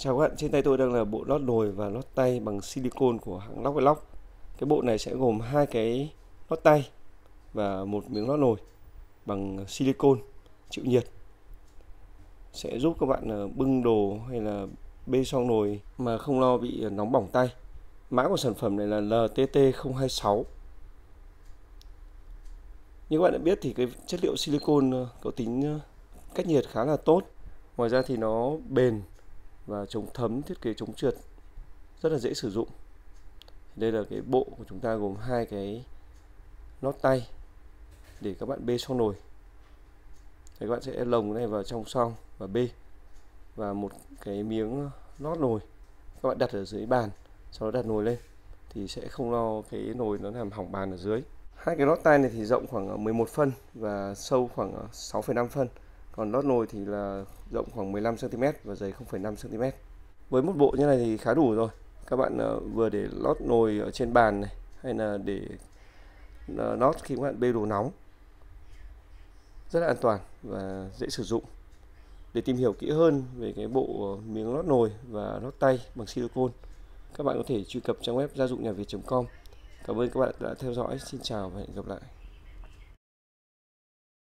Chào các bạn, trên tay tôi đang là bộ lót đồi và lót tay bằng silicon của hãng Lock Lock. Cái bộ này sẽ gồm hai cái lót tay và một miếng lót nồi bằng silicon chịu nhiệt. Sẽ giúp các bạn ờ, bưng đồ hay là bê xong nồi mà không lo bị ờ, nóng bỏng tay. Mã của sản phẩm này là LTT026. Như các bạn đã biết thì cái chất liệu silicon ờ, có tính cách nhiệt khá là tốt. Ngoài ra thì nó bền và chống thấm thiết kế chống trượt rất là dễ sử dụng. Đây là cái bộ của chúng ta gồm hai cái nót tay để các bạn bê xong nồi. Thì các bạn sẽ lồng này vào trong xong và bê. Và một cái miếng lót nồi các bạn đặt ở dưới bàn sau đó đặt nồi lên thì sẽ không lo cái nồi nó làm hỏng bàn ở dưới. Hai cái lót tay này thì rộng khoảng 11 phân và sâu khoảng 6,5 phân còn lót nồi thì là rộng khoảng 15 cm và dày 0,5 cm với một bộ như này thì khá đủ rồi. Các bạn ờ, vừa để lót nồi ở trên bàn này hay là để ờ, lót khi các bạn bê đồ nóng. Rất là an toàn và dễ sử dụng. Để tìm hiểu kỹ hơn về cái bộ miếng lót nồi và lót tay bằng silicon các bạn có thể truy cập trang web gia dụng nhà việt.com cảm ơn các bạn đã theo dõi. Xin chào và hẹn gặp lại.